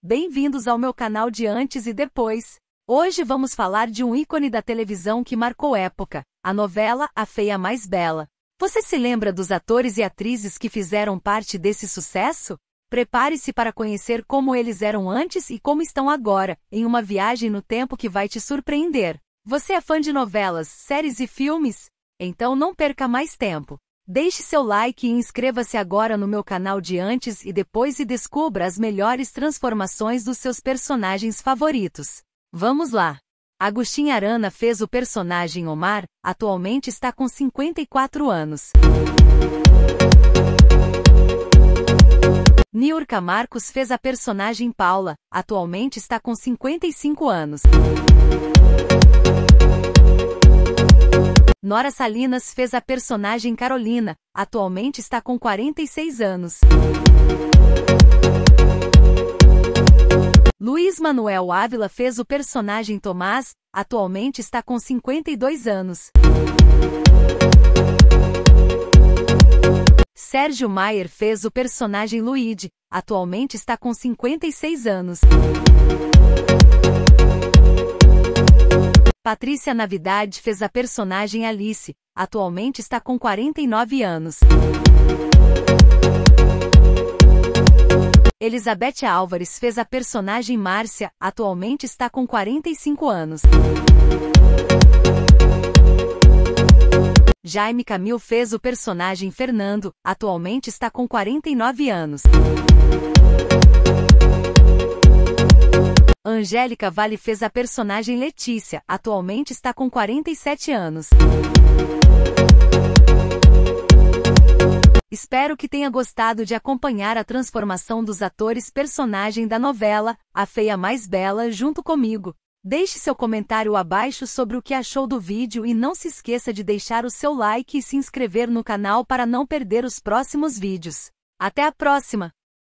Bem-vindos ao meu canal de antes e depois. Hoje vamos falar de um ícone da televisão que marcou época, a novela A Feia Mais Bela. Você se lembra dos atores e atrizes que fizeram parte desse sucesso? Prepare-se para conhecer como eles eram antes e como estão agora, em uma viagem no tempo que vai te surpreender. Você é fã de novelas, séries e filmes? Então não perca mais tempo. Deixe seu like e inscreva-se agora no meu canal de antes e depois e descubra as melhores transformações dos seus personagens favoritos. Vamos lá! Agostinho Arana fez o personagem Omar, atualmente está com 54 anos. Niurka Marcos fez a personagem Paula, atualmente está com 55 anos. Nora Salinas fez a personagem Carolina, atualmente está com 46 anos. Luiz Manuel Ávila fez o personagem Tomás, atualmente está com 52 anos. Sérgio Maier fez o personagem Luigi, atualmente está com 56 anos. Patrícia Navidade fez a personagem Alice, atualmente está com 49 anos. Elizabeth Álvares fez a personagem Márcia, atualmente está com 45 anos. Jaime Camil fez o personagem Fernando, atualmente está com 49 anos. Angélica Vale fez a personagem Letícia, atualmente está com 47 anos. Espero que tenha gostado de acompanhar a transformação dos atores personagem da novela A Feia Mais Bela junto comigo. Deixe seu comentário abaixo sobre o que achou do vídeo e não se esqueça de deixar o seu like e se inscrever no canal para não perder os próximos vídeos. Até a próxima!